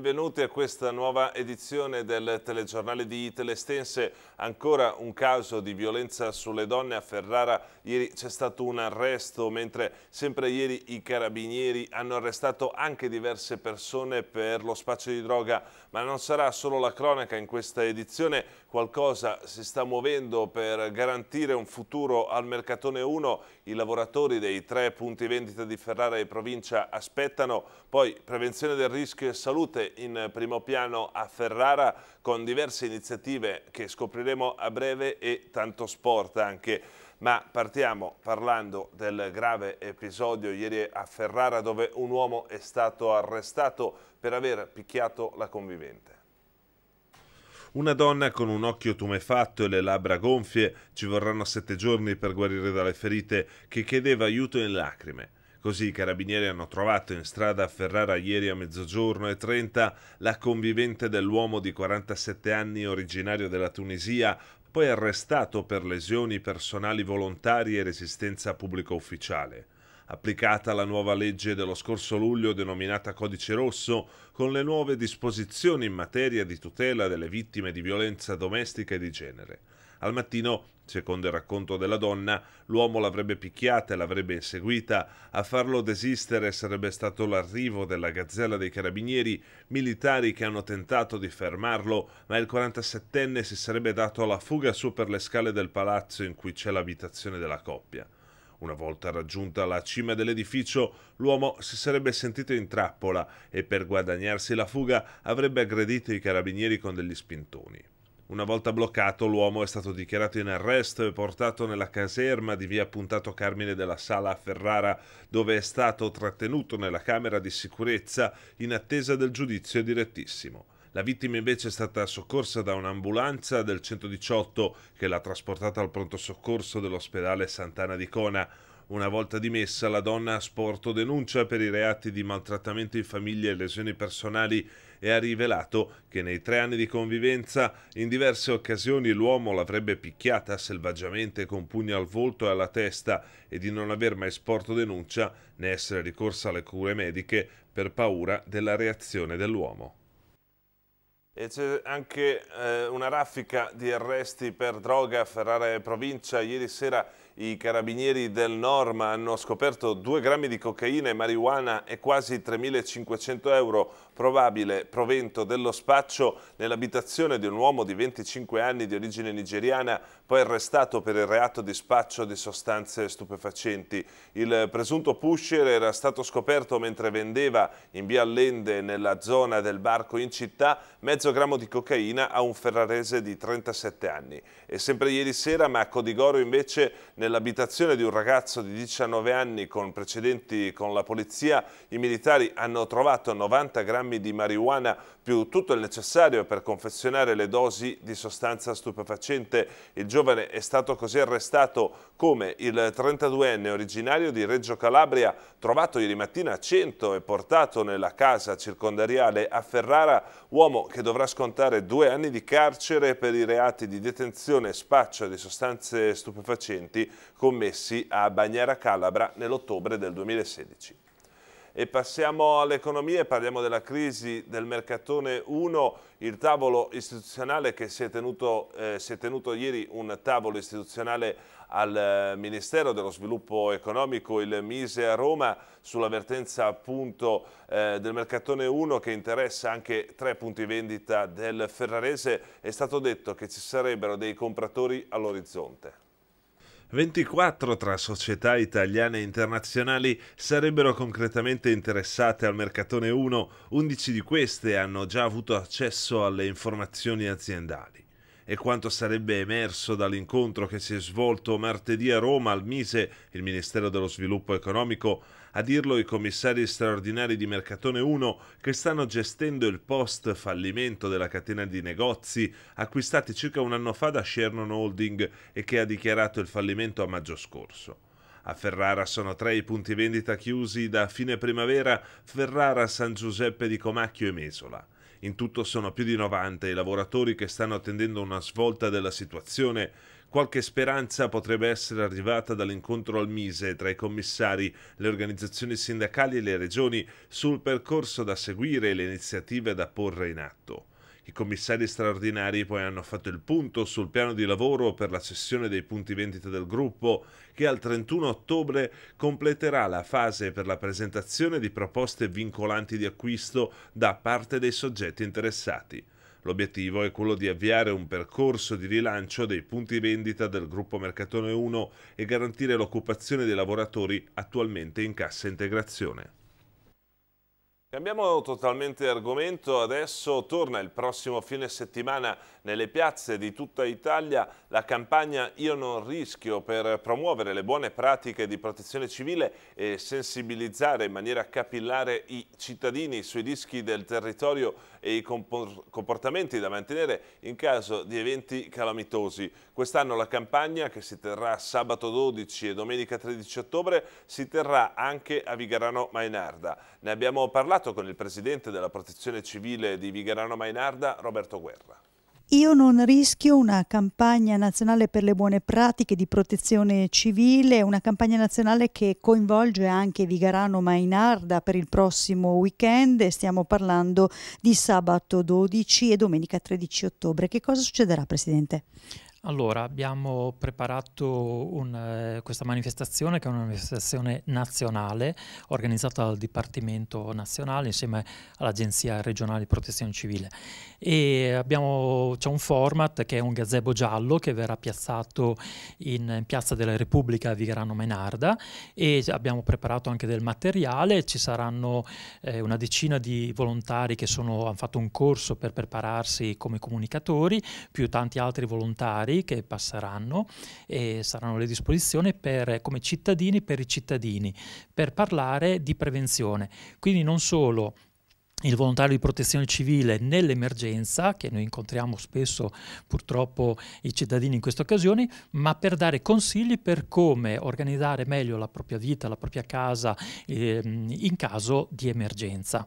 Benvenuti a questa nuova edizione del telegiornale di Telestense. Ancora un caso di violenza sulle donne a Ferrara. Ieri c'è stato un arresto, mentre sempre ieri i carabinieri hanno arrestato anche diverse persone per lo spaccio di droga. Ma non sarà solo la cronaca in questa edizione, qualcosa si sta muovendo per garantire un futuro al Mercatone 1. I lavoratori dei tre punti vendita di Ferrara e provincia aspettano. Poi prevenzione del rischio e salute in primo piano a Ferrara con diverse iniziative che scopriremo a breve e tanto sport anche. Ma partiamo parlando del grave episodio ieri a Ferrara dove un uomo è stato arrestato per aver picchiato la convivente. Una donna con un occhio tumefatto e le labbra gonfie, ci vorranno sette giorni per guarire dalle ferite, che chiedeva aiuto in lacrime. Così i carabinieri hanno trovato in strada a Ferrara ieri a mezzogiorno e 30 la convivente dell'uomo di 47 anni originario della Tunisia, poi arrestato per lesioni personali volontarie e resistenza pubblico ufficiale. Applicata la nuova legge dello scorso luglio denominata Codice Rosso, con le nuove disposizioni in materia di tutela delle vittime di violenza domestica e di genere. Al mattino, secondo il racconto della donna, l'uomo l'avrebbe picchiata e l'avrebbe inseguita. A farlo desistere sarebbe stato l'arrivo della gazzella dei carabinieri, militari che hanno tentato di fermarlo, ma il 47enne si sarebbe dato alla fuga su per le scale del palazzo in cui c'è l'abitazione della coppia. Una volta raggiunta la cima dell'edificio, l'uomo si sarebbe sentito in trappola e per guadagnarsi la fuga avrebbe aggredito i carabinieri con degli spintoni. Una volta bloccato, l'uomo è stato dichiarato in arresto e portato nella caserma di via Puntato Carmine della Sala a Ferrara, dove è stato trattenuto nella camera di sicurezza in attesa del giudizio direttissimo. La vittima invece è stata soccorsa da un'ambulanza del 118 che l'ha trasportata al pronto soccorso dell'ospedale Sant'Anna di Cona. Una volta dimessa, la donna ha sporto denuncia per i reati di maltrattamento in famiglia e lesioni personali e ha rivelato che nei tre anni di convivenza in diverse occasioni l'uomo l'avrebbe picchiata selvaggiamente con pugni al volto e alla testa e di non aver mai sporto denuncia né essere ricorsa alle cure mediche per paura della reazione dell'uomo. E c'è anche eh, una raffica di arresti per droga a Ferrara e provincia. Ieri sera i carabinieri del Norma hanno scoperto 2 grammi di cocaina e marijuana e quasi 3.500 euro, probabile provento dello spaccio nell'abitazione di un uomo di 25 anni di origine nigeriana, poi arrestato per il reato di spaccio di sostanze stupefacenti. Il presunto pusher era stato scoperto mentre vendeva in via Allende, nella zona del barco in città, mezzo grammo di cocaina a un ferrarese di 37 anni. E sempre ieri sera Macco di Goro invece nell'abitazione di un ragazzo di 19 anni con precedenti con la polizia, i militari hanno trovato 90 grammi di marijuana più tutto il necessario per confezionare le dosi di sostanza stupefacente. Il giovane è stato così arrestato come il 32enne originario di Reggio Calabria, trovato ieri mattina a 100 e portato nella casa circondariale a Ferrara, uomo che dovrà scontare due anni di carcere per i reati di detenzione e spaccio di sostanze stupefacenti commessi a Bagnara Calabra nell'ottobre del 2016. E passiamo all'economia e parliamo della crisi del Mercatone 1, il tavolo istituzionale che si è tenuto, eh, si è tenuto ieri, un tavolo istituzionale al eh, Ministero dello Sviluppo Economico, il Mise a Roma, sull'avvertenza appunto eh, del Mercatone 1 che interessa anche tre punti vendita del Ferrarese. È stato detto che ci sarebbero dei compratori all'orizzonte. 24 tra società italiane e internazionali sarebbero concretamente interessate al Mercatone 1, 11 di queste hanno già avuto accesso alle informazioni aziendali. E quanto sarebbe emerso dall'incontro che si è svolto martedì a Roma al Mise, il Ministero dello Sviluppo Economico, a dirlo i commissari straordinari di Mercatone 1 che stanno gestendo il post fallimento della catena di negozi acquistati circa un anno fa da Shernon Holding e che ha dichiarato il fallimento a maggio scorso. A Ferrara sono tre i punti vendita chiusi da fine primavera, Ferrara, San Giuseppe di Comacchio e Mesola. In tutto sono più di 90 i lavoratori che stanno attendendo una svolta della situazione. Qualche speranza potrebbe essere arrivata dall'incontro al Mise tra i commissari, le organizzazioni sindacali e le regioni sul percorso da seguire e le iniziative da porre in atto. I commissari straordinari poi hanno fatto il punto sul piano di lavoro per la cessione dei punti vendita del gruppo che al 31 ottobre completerà la fase per la presentazione di proposte vincolanti di acquisto da parte dei soggetti interessati. L'obiettivo è quello di avviare un percorso di rilancio dei punti vendita del gruppo Mercatone 1 e garantire l'occupazione dei lavoratori attualmente in cassa integrazione. Cambiamo totalmente argomento, adesso torna il prossimo fine settimana nelle piazze di tutta Italia la campagna Io non rischio per promuovere le buone pratiche di protezione civile e sensibilizzare in maniera capillare i cittadini sui rischi del territorio e i comportamenti da mantenere in caso di eventi calamitosi. Quest'anno la campagna, che si terrà sabato 12 e domenica 13 ottobre, si terrà anche a Vigarano Mainarda. Ne abbiamo parlato con il presidente della protezione civile di Vigarano Mainarda, Roberto Guerra. Io non rischio una campagna nazionale per le buone pratiche di protezione civile, una campagna nazionale che coinvolge anche Vigarano Mainarda per il prossimo weekend. Stiamo parlando di sabato 12 e domenica 13 ottobre. Che cosa succederà, Presidente? Allora, abbiamo preparato un, eh, questa manifestazione che è una manifestazione nazionale organizzata dal Dipartimento Nazionale insieme all'Agenzia Regionale di Protezione Civile. E abbiamo, c'è un format che è un gazebo giallo che verrà piazzato in, in Piazza della Repubblica a Vigarano Menarda e abbiamo preparato anche del materiale, ci saranno eh, una decina di volontari che sono, hanno fatto un corso per prepararsi come comunicatori, più tanti altri volontari vari che passeranno e saranno a disposizione per, come cittadini per i cittadini, per parlare di prevenzione. Quindi non solo il volontario di protezione civile nell'emergenza, che noi incontriamo spesso purtroppo i cittadini in queste occasioni, ma per dare consigli per come organizzare meglio la propria vita, la propria casa eh, in caso di emergenza.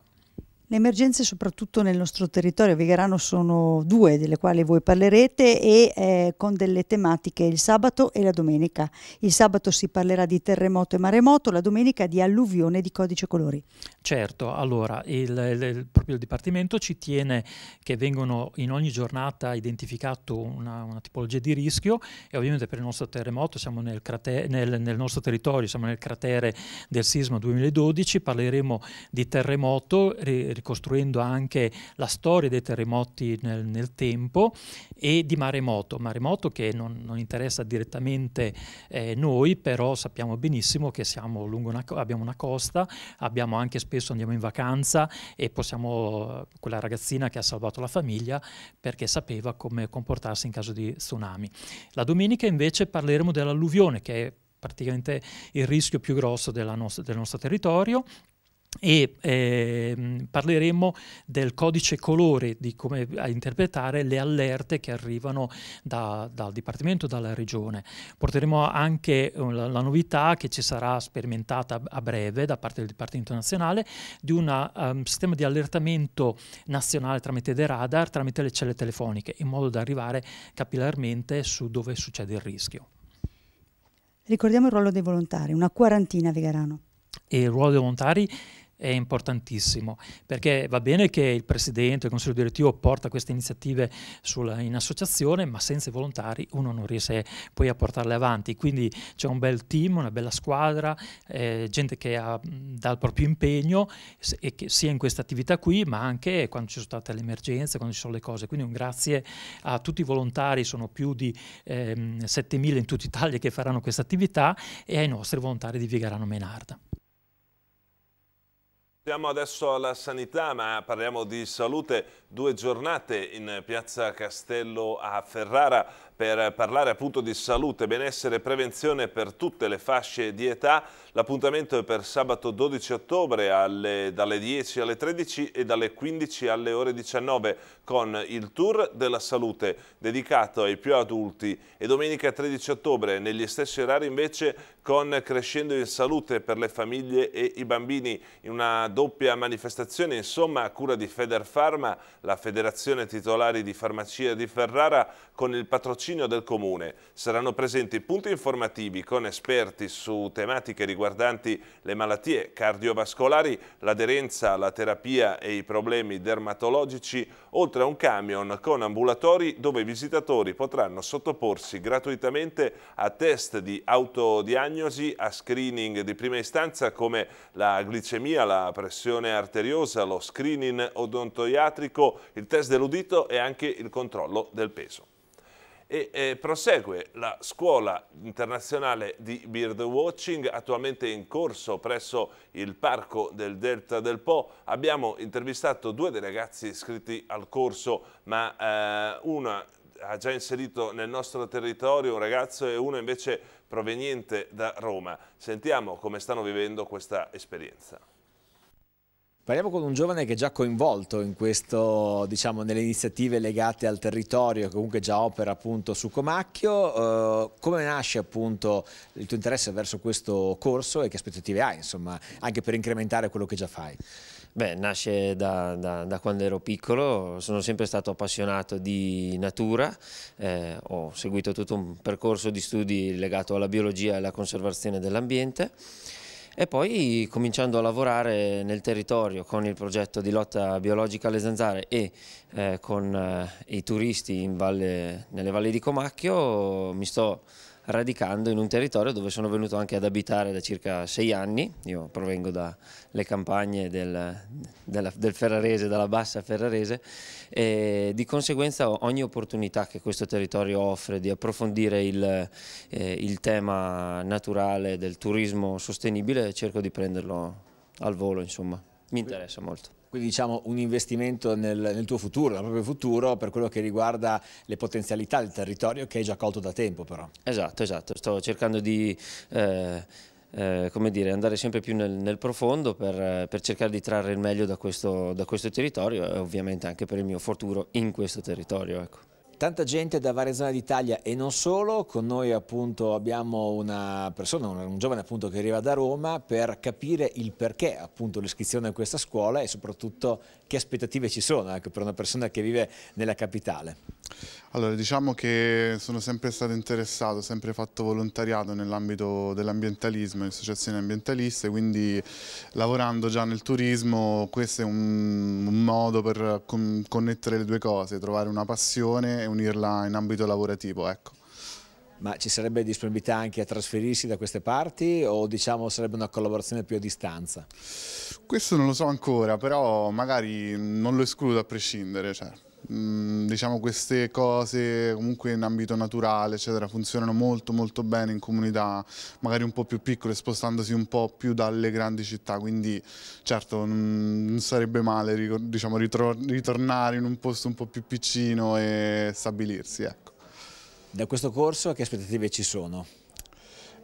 Le emergenze soprattutto nel nostro territorio Vigarano sono due delle quali voi parlerete e eh, con delle tematiche il sabato e la domenica. Il sabato si parlerà di terremoto e maremoto, la domenica di alluvione di codice colori. Certo, allora il, il, proprio il Dipartimento ci tiene che vengano in ogni giornata identificato una, una tipologia di rischio e ovviamente per il nostro terremoto siamo nel, cratere, nel, nel nostro territorio, siamo nel cratere del sisma 2012, parleremo di terremoto ricostruendo anche la storia dei terremoti nel, nel tempo e di maremoto, maremoto che non, non interessa direttamente eh, noi, però sappiamo benissimo che una, abbiamo una costa, abbiamo anche spesso andiamo in vacanza e possiamo, quella ragazzina che ha salvato la famiglia perché sapeva come comportarsi in caso di tsunami. La domenica invece parleremo dell'alluvione che è praticamente il rischio più grosso nostra, del nostro territorio e eh, parleremo del codice colore, di come interpretare le allerte che arrivano da, dal Dipartimento, dalla Regione. Porteremo anche uh, la, la, novità che ci sarà sperimentata a breve da parte del Dipartimento Nazionale di un um, sistema di allertamento nazionale tramite dei radar, tramite le celle telefoniche, in modo da arrivare capillarmente su dove succede il rischio. Ricordiamo il ruolo dei volontari, una quarantina a Vigarano. E il ruolo dei volontari è importantissimo perché va bene che il presidente, il consiglio direttivo porta queste iniziative sulla, in associazione, ma senza i volontari uno non riesce poi a portarle avanti. Quindi c'è un bel team, una bella squadra, eh, gente che ha, dà il proprio impegno e che, sia in questa attività qui, ma anche quando ci sono state le emergenze, quando ci sono le cose. Quindi un grazie a tutti i volontari, sono più di ehm, 7.000 in tutta Italia che faranno questa attività e ai nostri volontari di Vigarano Menarda. Siamo adesso alla sanità, ma parliamo di salute. Due giornate in piazza Castello a Ferrara per parlare appunto di salute, benessere e prevenzione per tutte le fasce di età. L'appuntamento è per sabato 12 ottobre alle, dalle 10 alle 13 e dalle 15 alle ore 19 con il Tour della Salute dedicato ai più adulti e domenica 13 ottobre negli stessi orari invece con Crescendo in Salute per le famiglie e i bambini in una doppia manifestazione insomma a cura di Federfarma, la federazione titolari di farmacia di Ferrara con il patrocinio del comune. Saranno presenti punti informativi con esperti su tematiche riguardanti le malattie cardiovascolari, l'aderenza, la terapia e i problemi dermatologici, oltre a un camion con ambulatori dove i visitatori potranno sottoporsi gratuitamente a test di autodiagnosi diagnosi a screening di prima istanza come la glicemia, la pressione arteriosa, lo screening odontoiatrico, il test dell'udito e anche il controllo del peso. E eh, prosegue la scuola internazionale di birdwatching attualmente in corso presso il parco del Delta del Po. Abbiamo intervistato due dei ragazzi iscritti al corso, ma eh, una ha già inserito nel nostro territorio un ragazzo e uno invece proveniente da Roma. Sentiamo come stanno vivendo questa esperienza. Parliamo con un giovane che è già coinvolto in questo, diciamo, nelle iniziative legate al territorio, che comunque già opera appunto su Comacchio. Uh, come nasce appunto il tuo interesse verso questo corso e che aspettative hai, insomma, anche per incrementare quello che già fai? Beh, nasce da, da, da, quando ero piccolo, sono sempre stato appassionato di natura, eh, ho seguito tutto un percorso di studi legato alla biologia e alla conservazione dell'ambiente e poi cominciando a lavorare nel territorio con il progetto di lotta biologica alle zanzare e eh, con eh, i turisti valle, nelle valli di Comacchio mi sto radicando in un territorio dove sono venuto anche ad abitare da circa sei anni, io provengo dalle campagne del, della, del Ferrarese, dalla bassa Ferrarese e di conseguenza ogni opportunità che questo territorio offre di approfondire il, eh, il tema naturale del turismo sostenibile cerco di prenderlo al volo, insomma, mi interessa molto. Quindi diciamo un investimento nel, nel, tuo futuro, nel proprio futuro, per quello che riguarda le potenzialità del territorio che hai già colto da tempo però. Esatto, esatto. Sto cercando di... Eh, eh, come dire, andare sempre più nel, nel profondo per, per, cercare di trarre il meglio da questo, da questo, territorio e ovviamente anche per il mio futuro in questo territorio. Ecco. Tanta gente da varie zone d'Italia e non solo, con noi appunto abbiamo una persona, un giovane appunto che arriva da Roma per capire il perché appunto l'iscrizione a questa scuola e soprattutto che aspettative ci sono anche per una persona che vive nella capitale. Allora diciamo che sono sempre stato interessato, sempre fatto volontariato nell'ambito dell'ambientalismo, in associazioni ambientaliste, quindi lavorando già nel turismo questo è un, un modo per con, connettere le due cose, trovare una passione e unirla in ambito lavorativo. Ecco. Ma ci sarebbe disponibilità anche a trasferirsi da queste parti o diciamo sarebbe una collaborazione più a distanza? Questo non lo so ancora, però magari non lo escludo a prescindere. Cioè. Mm, diciamo queste cose comunque in ambito naturale eccetera funzionano molto molto bene in comunità magari un po' più piccole spostandosi un po' più dalle grandi città quindi certo non sarebbe male diciamo, ritornare in un posto un po' più piccino e stabilirsi ecco. Da questo corso che aspettative ci sono?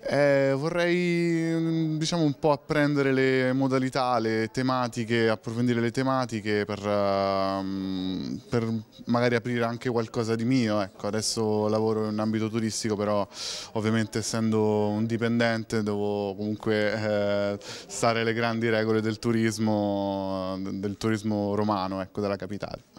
Eh, vorrei diciamo, un po' apprendere le modalità, le tematiche, approfondire le tematiche per, uh, per magari aprire anche qualcosa di mio. Ecco, adesso lavoro in ambito turistico, però ovviamente essendo un dipendente devo comunque eh, stare alle grandi regole del turismo, del turismo romano, ecco, della capitale.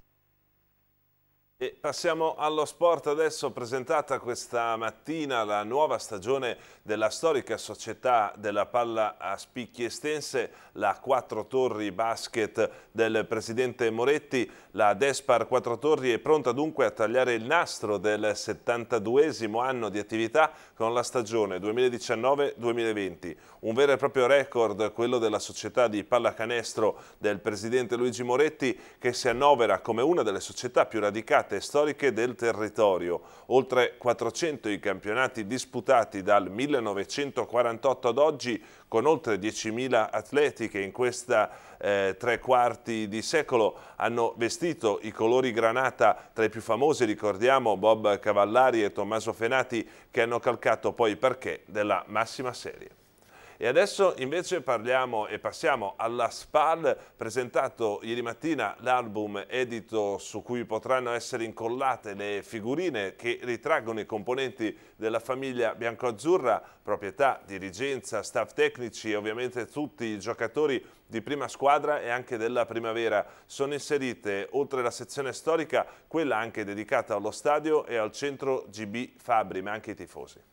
E passiamo allo sport adesso, presentata questa mattina la nuova stagione della storica società della palla a spicchi estense, la Quattro Torri Basket del presidente Moretti. La Despar Quattro Torri è pronta dunque a tagliare il nastro del 72esimo anno di attività con la stagione 2019-2020. Un vero e proprio record quello della società di pallacanestro del presidente Luigi Moretti che si annovera come una delle società più radicate legate storiche del territorio. Oltre 400 i campionati disputati dal 1948 ad oggi con oltre 10.000 atleti che in questa eh, tre quarti di secolo hanno vestito i colori granata tra i più famosi, ricordiamo Bob Cavallari e Tommaso Fenati che hanno calcato poi perché della massima serie. E adesso invece parliamo e passiamo alla SPAL, presentato ieri mattina l'album edito su cui potranno essere incollate le figurine che ritraggono i componenti della famiglia biancoazzurra, proprietà, dirigenza, staff tecnici e ovviamente tutti i giocatori di prima squadra e anche della primavera. Sono inserite, oltre alla sezione storica, quella anche dedicata allo stadio e al centro GB Fabri, ma anche i tifosi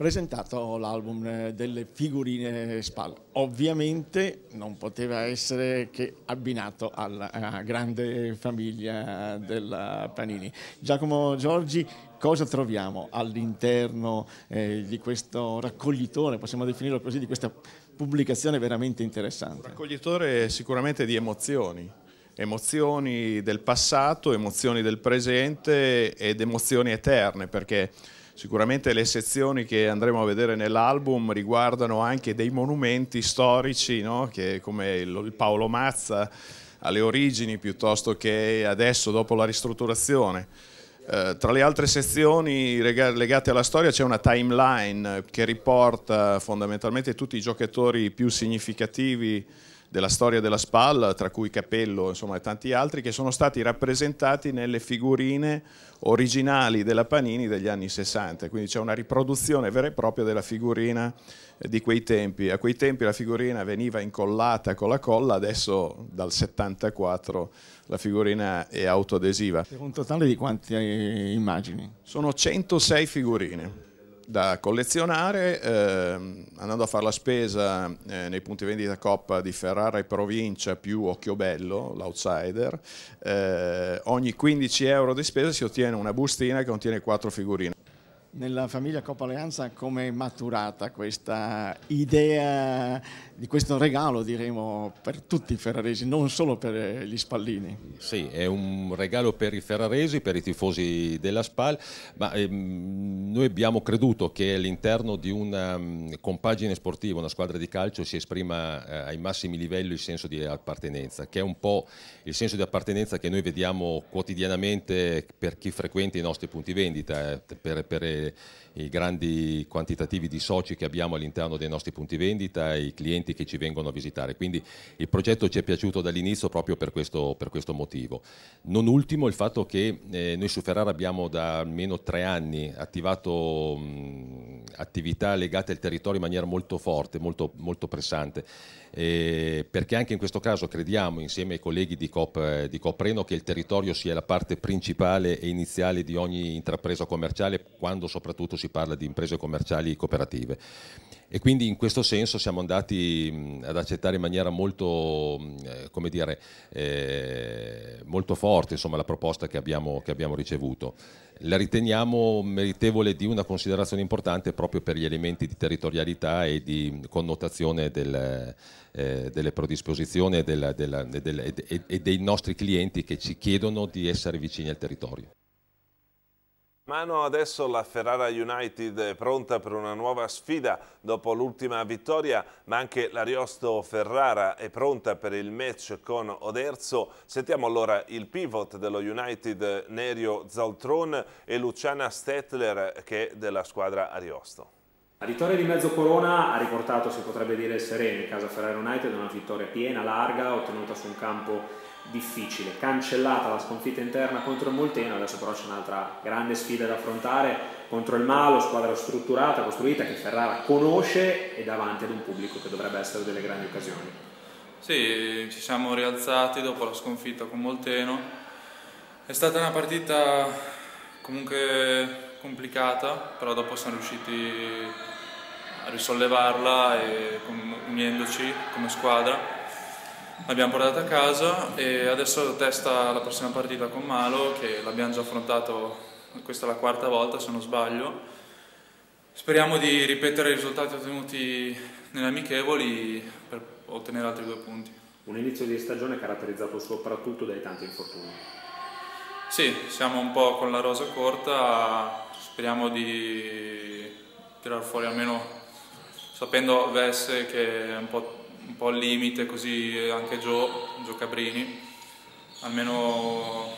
presentato l'album eh, delle figurine SPAL. Ovviamente non poteva essere che abbinato alla grande famiglia della Panini. Giacomo Giorgi, cosa troviamo all'interno eh, di questo raccoglitore, possiamo definirlo così, di questa pubblicazione veramente interessante? raccoglitore sicuramente di emozioni emozioni del passato, emozioni del presente ed emozioni eterne, perché Sicuramente le sezioni che andremo a vedere nell'album riguardano anche dei monumenti storici, no? come il Paolo Mazza alle origini piuttosto che adesso dopo la ristrutturazione. Eh, tra le altre sezioni legate alla storia c'è una timeline che riporta fondamentalmente tutti i giocatori più significativi della storia della SPAL, tra cui Capello insomma, e tanti altri, che sono stati rappresentati nelle figurine originali della Panini degli anni 60, quindi c'è una riproduzione vera e propria della figurina eh, di quei tempi. A quei tempi la figurina veniva incollata con la colla, adesso dal 74 la figurina è autoadesiva. Per un totale di quante immagini? Sono 106 figurine da collezionare, eh, andando a fare la spesa eh, nei punti vendita Coppa di Ferrara e provincia più Occhiobello, l'outsider, eh, ogni 15 euro di spesa si ottiene una bustina che contiene quattro figurine. Nella famiglia Coppa Alleanza come è maturata questa idea di questo regalo diremo per tutti i ferraresi, non solo per gli spallini. Sì, è un regalo per i ferraresi, per i tifosi della SPAL, ma ehm, noi abbiamo creduto che all'interno di una um, compagine sportiva, una squadra di calcio, si esprima eh, ai massimi livelli il senso di appartenenza, che è un po' il senso di appartenenza che noi vediamo quotidianamente per chi frequenta i nostri punti vendita, eh, per, per i grandi quantitativi di soci che abbiamo all'interno dei nostri punti vendita e i clienti che ci vengono a visitare. Quindi il progetto ci è piaciuto dall'inizio proprio per questo, per questo, motivo. Non ultimo il fatto che eh, noi su Ferrara abbiamo da almeno tre anni attivato mh, attività legate al territorio in maniera molto forte, molto, molto pressante eh, perché anche in questo caso crediamo insieme ai colleghi di COP, di COP Reno che il territorio sia la parte principale e iniziale di ogni intrapresa commerciale quando soprattutto si parla di imprese commerciali cooperative. E quindi in questo senso siamo andati ad accettare in maniera molto, eh, come dire, eh, molto forte insomma, la proposta che abbiamo, che abbiamo ricevuto la riteniamo meritevole di una considerazione importante proprio per gli elementi di territorialità e di connotazione del, eh, delle predisposizioni e, della, della, e, e dei nostri clienti che ci chiedono di essere vicini al territorio. Mano adesso la Ferrara United è pronta per una nuova sfida dopo l'ultima vittoria, ma anche l'Ariosto Ferrara è pronta per il match con Oderzo. Sentiamo allora il pivot dello United Nerio Zaltron e Luciana Stettler che è della squadra Ariosto. La vittoria di mezzo corona ha riportato, si potrebbe dire, sereno in casa Ferrara United, una vittoria piena, larga, ottenuta su un campo difficile, cancellata la sconfitta interna contro il Molteno, adesso però c'è un'altra grande sfida da affrontare contro il Malo, squadra strutturata, costruita che Ferrara conosce e davanti ad un pubblico che dovrebbe essere delle grandi occasioni. Sì, ci siamo rialzati dopo la sconfitta con Molteno. È stata una partita comunque complicata, però dopo siamo riusciti a risollevarla e uniendoci come squadra l'abbiamo portata a casa e adesso testa la prossima partita con Malo che l'abbiamo già affrontato, questa è la quarta volta se non sbaglio. Speriamo di ripetere i risultati ottenuti nelle amichevoli per ottenere altri due punti. Un inizio di stagione caratterizzato soprattutto dai tanti infortuni. Sì, siamo un po' con la rosa corta, speriamo di tirare fuori almeno, sapendo Vesse che è un po', un po' al limite, così anche Gio, Gio Cabrini, almeno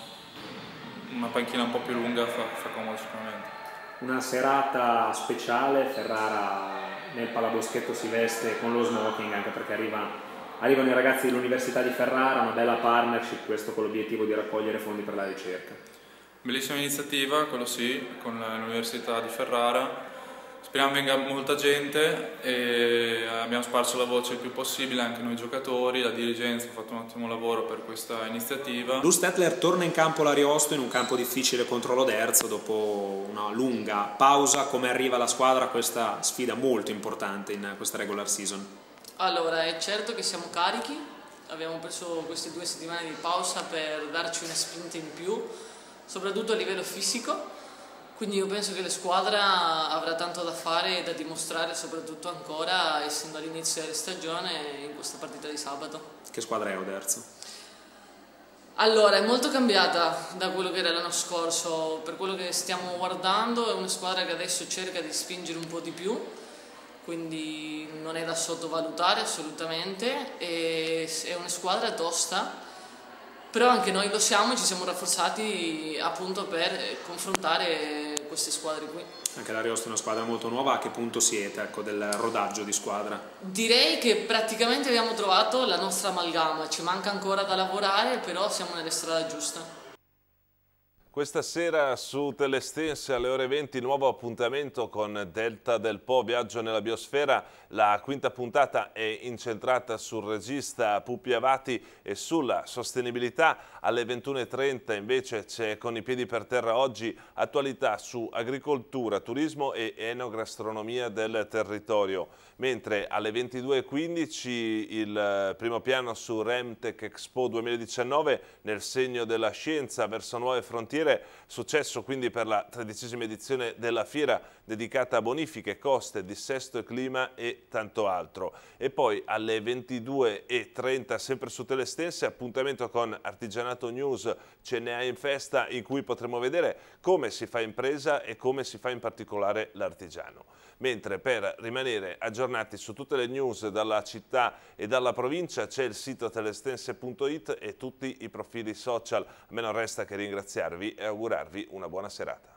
una panchina un po' più lunga fa, fa comodo sicuramente. Una serata speciale, Ferrara nel Palaboschetto si veste con lo smoking anche perché arriva arrivano i ragazzi dell'Università di Ferrara, una bella partnership, questo con l'obiettivo di raccogliere fondi per la ricerca. Bellissima iniziativa, quello sì, con l'Università di Ferrara. Speriamo venga molta gente e abbiamo sparso la voce il più possibile, anche noi giocatori, la dirigenza ha fatto un ottimo lavoro per questa iniziativa. Lu Stetler torna in campo l'Ariosto in un campo difficile contro l'Oderzo dopo una lunga pausa. Come arriva la squadra a questa sfida molto importante in questa regular season? Allora, è certo che siamo carichi, abbiamo preso queste due settimane di pausa per darci una spinta in più, soprattutto a livello fisico, quindi io penso che la squadra avrà tanto da fare e da dimostrare, soprattutto ancora, essendo all'inizio della stagione, in questa partita di sabato. Che squadra è Oderzo? Allora, è molto cambiata da quello che era l'anno scorso, per quello che stiamo guardando è una squadra che adesso cerca di spingere un po' di più, quindi non è da sottovalutare assolutamente, è una squadra tosta, però anche noi lo siamo e ci siamo rafforzati appunto per confrontare queste squadre qui. Anche l'Ariosto è una squadra molto nuova, a che punto siete ecco, del rodaggio di squadra? Direi che praticamente abbiamo trovato la nostra amalgama, ci manca ancora da lavorare, però siamo nella strada giusta. Questa sera su Telestense alle ore 20 nuovo appuntamento con Delta del Po, viaggio nella biosfera. La quinta puntata è incentrata sul regista Pupi Avati e sulla sostenibilità. Alle 21.30 invece c'è con i piedi per terra oggi attualità su agricoltura, turismo e enogastronomia del territorio. Mentre alle 22.15 il primo piano su Remtech Expo 2019 nel segno della scienza verso nuove frontiere piacere, successo quindi per la tredicesima edizione della fiera dedicata a bonifiche, coste, dissesto e clima e tanto altro. E poi alle 22.30 sempre su Telestense appuntamento con Artigianato News ce ne ha in festa in cui potremo vedere come si fa impresa e come si fa in particolare l'artigiano mentre per rimanere aggiornati su tutte le news dalla città e dalla provincia c'è il sito telestense.it e tutti i profili social. A me non resta che ringraziarvi e augurarvi una buona serata.